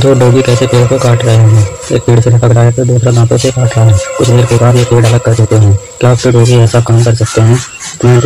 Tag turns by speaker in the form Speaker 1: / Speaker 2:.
Speaker 1: दो डोगी तो कैसे पेड़ को काट रहे हैं। एक पेड़ से लटक रहा है तो दूसरा दांतों से काट रहा है। कुछ देर के बाद ये पेड़ अलग कर देते हैं। क्या आपके डोगी तो ऐसा काम कर सकते हैं?